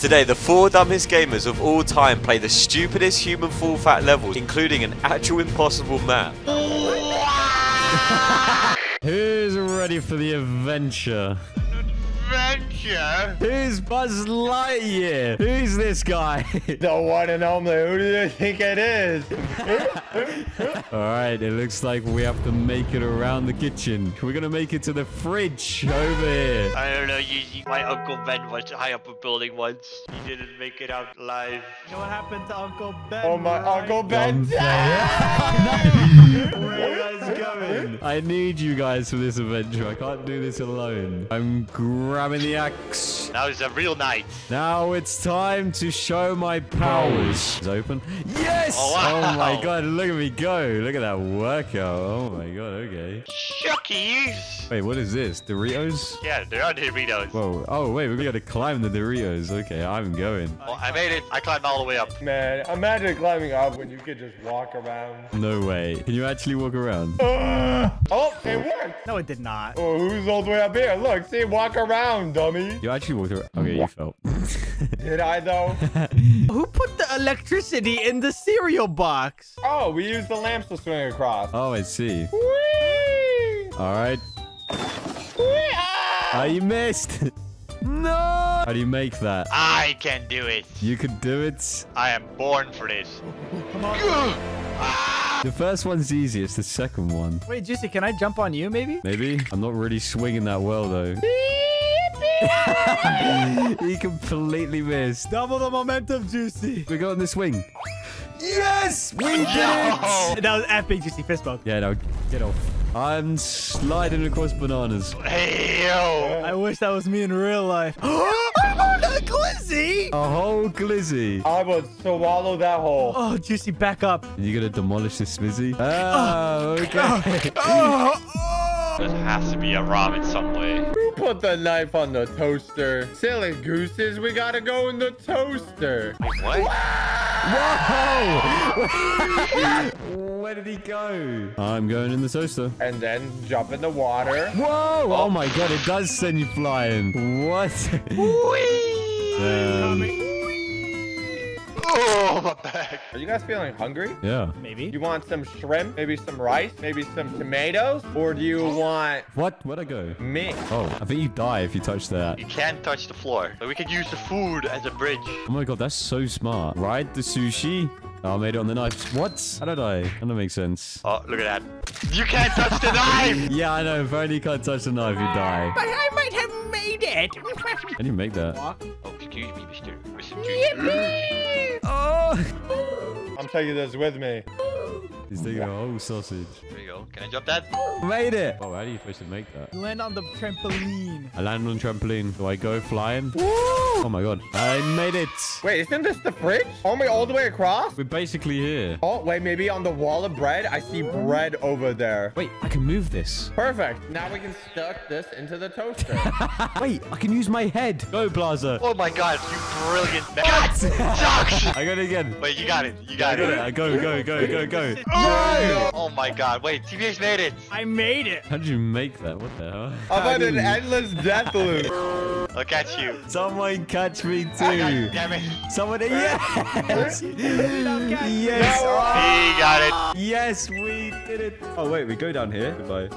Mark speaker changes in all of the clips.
Speaker 1: Today, the four dumbest gamers of all time play the stupidest Human Fall Flat levels, including an actual impossible map.
Speaker 2: Who's ready for the adventure?
Speaker 3: Adventure?
Speaker 2: Who's Buzz Lightyear? Who's this guy?
Speaker 4: The one and only. Who do you think it is?
Speaker 2: All right, it looks like we have to make it around the kitchen. We're gonna make it to the fridge over here.
Speaker 3: I don't know, you, you, my Uncle Ben was high up a building once. He didn't make it out alive.
Speaker 5: You know what happened to Uncle Ben?
Speaker 4: Oh my
Speaker 5: right?
Speaker 4: Uncle Ben.
Speaker 2: Where are you guys going? I need you guys for this adventure. I can't do this alone. I'm grabbing the axe.
Speaker 3: Now it's a real knight.
Speaker 2: Now it's time to show my powers. It's open. Yes!
Speaker 3: Oh, wow.
Speaker 2: oh my god, look at me go. Look at that workout. Oh my god, okay.
Speaker 3: Shuckies!
Speaker 2: Wait, what is this? Doritos?
Speaker 3: Yeah, there are Doritos.
Speaker 2: Whoa. Oh, wait, we gotta climb the Doritos. Okay, I'm going.
Speaker 3: Well, I made it. I climbed all the way up.
Speaker 4: Man, imagine climbing up when you could just walk around.
Speaker 2: No way. Can you actually walk around?
Speaker 4: Uh, oh, it worked.
Speaker 5: No, it did not.
Speaker 4: Oh, who's all the way up here? Look, see, walk around, dummy.
Speaker 2: You actually walked around. Okay, you fell.
Speaker 4: Did I though?
Speaker 5: Who put the electricity in the cereal box?
Speaker 4: Oh, we used the lamps to swing across.
Speaker 2: oh, I see.
Speaker 4: Whee!
Speaker 2: All right.
Speaker 4: Whee! Ah!
Speaker 2: Oh, you missed. no. How do you make that?
Speaker 3: I can do it.
Speaker 2: You can do it.
Speaker 3: I am born for this.
Speaker 5: Come on.
Speaker 2: The first one's easy. It's the second one.
Speaker 5: Wait, Joocie, can I jump on you maybe?
Speaker 2: Maybe. I'm not really swinging that well, though. he completely missed.
Speaker 5: Double the momentum, Joocie.
Speaker 2: We got on the swing. Yes! We did it!
Speaker 5: That was epic, Joocie. Fist bump.
Speaker 2: Yeah, no, get off. I'm sliding across bananas.
Speaker 3: Hey, yo.
Speaker 5: I wish that was me in real life. oh, the glizzy!
Speaker 2: A whole glizzy.
Speaker 4: I would swallow that hole.
Speaker 5: Oh, Joocie, back up.
Speaker 2: You're gonna demolish this smizzy? Oh, ah, oh. okay.
Speaker 5: Oh, oh.
Speaker 3: There has to be a ramen some way.
Speaker 4: Who put the knife on the toaster? Silly gooses, we gotta go in the toaster.
Speaker 3: Wait, what?
Speaker 2: Whoa! Where did he go? I'm going in the toaster.
Speaker 4: And then jump in the water.
Speaker 2: Whoa! Oh my god, it does send you flying. What? um,
Speaker 3: Oh, my back.
Speaker 4: Are you guys feeling hungry?
Speaker 2: yeah.
Speaker 5: Maybe.
Speaker 4: You want some shrimp? Maybe some rice? Maybe some tomatoes? Or do you want
Speaker 2: What? Where'd I go?
Speaker 4: me?
Speaker 2: Oh, I think you die if you touch that.
Speaker 3: You can't touch the floor, but we can use the food as a bridge.
Speaker 2: Oh my god, that's so smart. Ride the sushi. Oh, I made it on the knife. What? How did I? That don't make sense.
Speaker 3: Oh, look at that. You can't touch the knife!
Speaker 2: Yeah, I know. If only you can't touch the knife, you die.
Speaker 5: But I might have made it.
Speaker 2: How do you make that?
Speaker 3: Oh, excuse me, Mr. Mr. Joocie.
Speaker 2: Oh!
Speaker 4: I'm taking this with me.
Speaker 2: He's taking a whole sausage.
Speaker 3: There you go. Can I jump that?
Speaker 2: Made it! Oh, how are you supposed to make that?
Speaker 5: Land on the trampoline.
Speaker 2: I land on trampoline. Do I go flying? Oh my god. I made it!
Speaker 4: Wait, isn't this the fridge? Aren't we all the way across?
Speaker 2: We're basically here.
Speaker 4: Oh, wait, maybe on the wall of bread, I see bread over there.
Speaker 2: Wait, I can move this.
Speaker 4: Perfect. Now we can stuck this into the toaster.
Speaker 2: Wait, I can use my head. Go, Blaza.
Speaker 3: Oh my god, you brilliant man.
Speaker 2: I got it again.
Speaker 3: Wait, you got it. You
Speaker 2: I
Speaker 3: got
Speaker 2: got it.
Speaker 3: it.
Speaker 2: I go, go, go, go, go.
Speaker 3: Oh my god, wait, TBH made it.
Speaker 5: I made it.
Speaker 2: How did you make that? What the hell?
Speaker 4: I'm
Speaker 2: How
Speaker 4: on an
Speaker 2: you-
Speaker 4: endless death loop.
Speaker 3: Look at you.
Speaker 2: Someone catch me
Speaker 3: God
Speaker 2: too.
Speaker 3: damn it.
Speaker 2: Someone, yes! yes!
Speaker 3: He got it.
Speaker 2: Yes, we did it. Oh, wait, we go down here. Goodbye.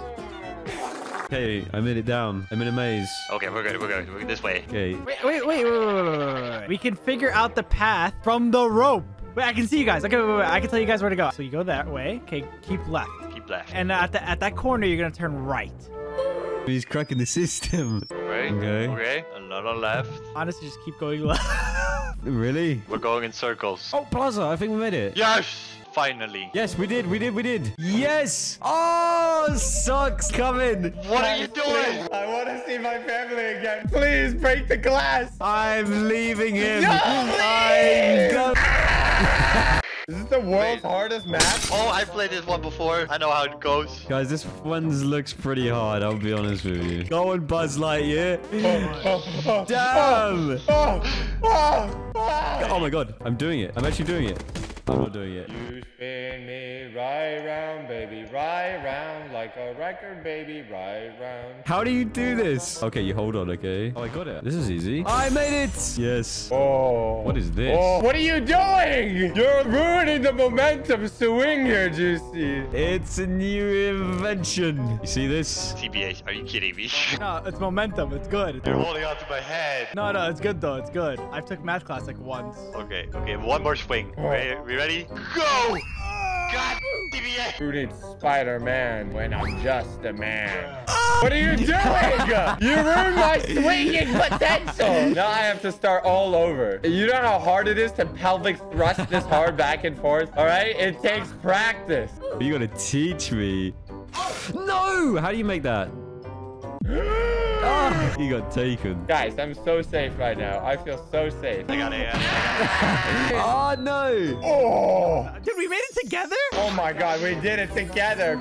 Speaker 2: Okay, I made it down. I'm in a maze.
Speaker 3: Okay, we're good. We're good. We're good this way.
Speaker 2: Okay.
Speaker 5: Wait, wait, wait, wait, wait, wait, wait, wait. We can figure out the path from the rope. Wait, I can see you guys. Okay, wait, wait, wait. I can tell you guys where to go. So you go that way. Okay, keep left.
Speaker 3: Keep left.
Speaker 5: And at the at that corner, you're gonna turn right.
Speaker 2: He's cracking the system.
Speaker 3: Okay.
Speaker 2: Okay.
Speaker 3: Okay. Another left.
Speaker 5: Honestly, just keep going left.
Speaker 2: Really?
Speaker 3: We're going in circles.
Speaker 2: Oh, Blaza, I think we made it.
Speaker 3: Yes! Finally.
Speaker 2: Yes, we did, we did, we did. Yes! Oh, Socks coming.
Speaker 3: What are you doing?
Speaker 4: I want to see my family again. Please break the glass.
Speaker 2: I'm leaving him.
Speaker 4: No,
Speaker 2: I'm go-
Speaker 4: Is this the world's hardest map?
Speaker 3: Oh, I played this one before. I know how it goes.
Speaker 2: Guys, this one looks pretty hard, I'll be honest with you. Go on, Buzz Lightyear. Damn!
Speaker 4: Oh, oh, oh.
Speaker 2: Oh my god, I'm doing it. I'm actually doing it. I'm not doing it.
Speaker 4: You spin me right round, baby, right round like like a record, baby, right round.
Speaker 2: How do you do this? Okay, you hold on, okay? Oh, I got it. This is easy. I made it! Yes.
Speaker 4: Oh.
Speaker 2: What is this?
Speaker 4: Oh, what are you doing? You're ruining the momentum swing here, Joocie.
Speaker 2: It's a new invention. You see this?
Speaker 3: TBH, are you kidding me?
Speaker 5: No, it's momentum. It's good.
Speaker 3: You're holding on to my head.
Speaker 5: No, no, it's good though. It's good. I took math class like once.
Speaker 3: Okay, okay, one more swing. Oh. Okay, we ready? Go! God, TBH!
Speaker 4: Who needs Spider-Man when I'm just a man? What are you doing? You ruined my swinging potential. Now I have to start all over. You know how hard it is to pelvic thrust this hard back and forth? All right? It takes practice.
Speaker 2: You gotta teach me. No! How do you make that? Ah, you got taken.
Speaker 4: Guys, I'm so safe right now. I feel so safe.
Speaker 3: I got it, I.
Speaker 2: Oh, no!
Speaker 4: Oh,
Speaker 5: Dude, we made it together?
Speaker 4: oh my God, we did it together.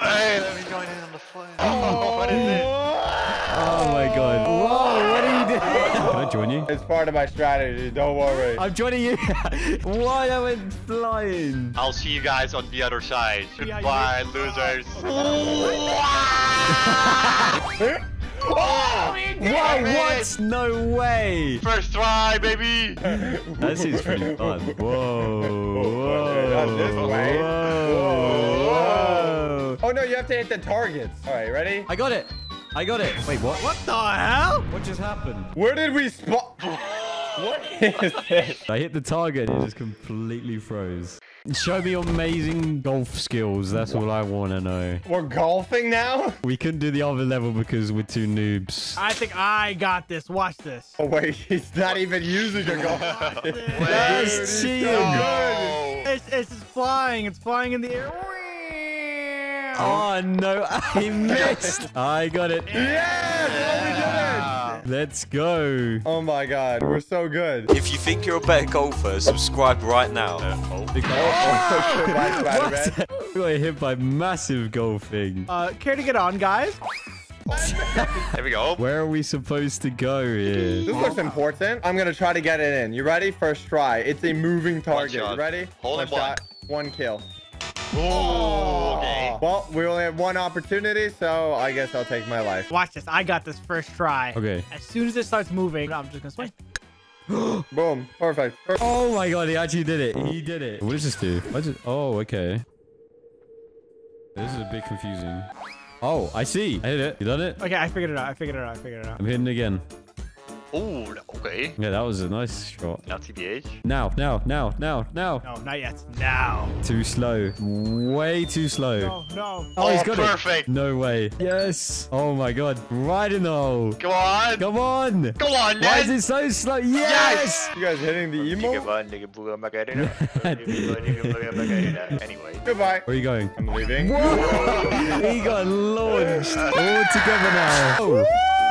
Speaker 3: Hey, let me join in on the fun. Oh, what is it?
Speaker 2: Oh, my God. Whoa, what are you doing? Can I join you?
Speaker 4: It's part of my strategy. Don't worry.
Speaker 2: I'm joining you. Why am I went flying?
Speaker 3: I'll see you guys on the other side.
Speaker 5: Yeah,
Speaker 3: Goodbye, losers.
Speaker 4: Oh,
Speaker 2: Whoa, what? No way.
Speaker 3: First try, baby.
Speaker 2: That seems pretty fun. Whoa, whoa,
Speaker 4: Not this way.
Speaker 2: whoa, whoa.
Speaker 4: Oh no, you have to hit the targets. All right, ready?
Speaker 2: I got it. I got it. Wait, what?
Speaker 5: What the hell?
Speaker 2: What just happened?
Speaker 4: Where did we spot? what is this?
Speaker 2: I hit the target and it just completely froze. Show me your amazing golf skills. That's all I want to know.
Speaker 4: We're golfing now?
Speaker 2: We couldn't do the other level because we're two noobs.
Speaker 5: I think I got this. Watch this.
Speaker 4: Oh wait, he's not even using a golf.
Speaker 5: Watch this.
Speaker 2: That's
Speaker 4: Dude, he's so good.
Speaker 5: It's, it's flying. It's flying in the air.
Speaker 2: Oh no, I missed. I got it.
Speaker 4: Yes! Oh, we did it!
Speaker 2: Let's go.
Speaker 4: Oh my god, we're so good.
Speaker 1: If you think you're a better golfer, subscribe right now.
Speaker 4: Oh, goodbye, Spider-Man.
Speaker 2: We got hit by massive golfing.
Speaker 5: Uh, care to get on, guys?
Speaker 3: There we go.
Speaker 2: Where are we supposed to go here?
Speaker 4: This looks important. I'm gonna try to get it in. You ready? First try. It's a moving target. You ready?
Speaker 3: Hole in one.
Speaker 4: shot, one kill.
Speaker 3: Ooh, okay.
Speaker 4: Well, we only have one opportunity, so I guess I'll take my life.
Speaker 5: Watch this. I got this first try.
Speaker 2: Okay.
Speaker 5: As soon as it starts moving, I'm just gonna swing.
Speaker 4: Boom. Perfect. Per-
Speaker 2: Oh my god, he actually did it. He did it. What does this do? What does it... Oh, okay. This is a bit confusing. Oh, I see. I hit it. You done it?
Speaker 5: Okay, I figured it out. I figured it out. I figured it out.
Speaker 2: I'm hitting again.
Speaker 3: Ooh, okay.
Speaker 2: Yeah, that was a nice shot.
Speaker 3: Now TBH.
Speaker 2: Now, now, now, now, now.
Speaker 5: No, not yet. Now.
Speaker 2: Too slow. Way too slow.
Speaker 5: No, no.
Speaker 2: Oh, he's
Speaker 3: oh,
Speaker 2: got
Speaker 3: perfect.
Speaker 2: it. No way. Yes. Oh my god. Right in the hole.
Speaker 3: Come on.
Speaker 2: Come on.
Speaker 3: Come on,
Speaker 2: Why is
Speaker 3: Ned.
Speaker 2: it so slow? Yes.
Speaker 4: you guys hitting the emo?
Speaker 3: Anyway.
Speaker 4: Goodbye.
Speaker 2: Where are you going?
Speaker 4: I'm leaving.
Speaker 2: Whoa! he got launched all together now. Oh,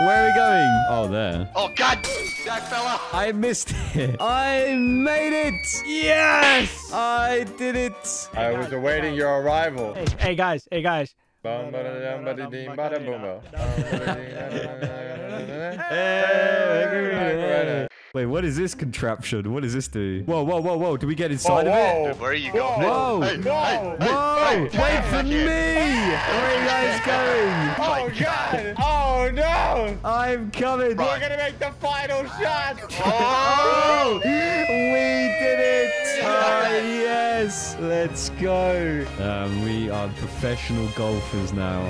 Speaker 2: where are we going? Oh, there.
Speaker 3: Oh God, that fella.
Speaker 2: I missed it. I made it.
Speaker 5: Yes!
Speaker 2: I did it.
Speaker 4: I was awaiting your arrival.
Speaker 5: Hey, hey, guys. Hey, guys.
Speaker 4: Bum, bada, dum, bada, ding, bada, boom, boom.
Speaker 2: Hey. Wait, what is this contraption? What does this do? Whoa, whoa, whoa, whoa. Do we get inside of it?
Speaker 3: Where are you going?
Speaker 2: Whoa.
Speaker 3: Hey,
Speaker 4: Whoa.
Speaker 3: hey,
Speaker 2: Whoa!
Speaker 3: hey,
Speaker 2: Wait for me!
Speaker 3: here.
Speaker 2: I'm coming.
Speaker 4: We're gonna make the final shot!
Speaker 2: Oh! We did it! Ah, yes! Let's go. Um, we are professional golfers now.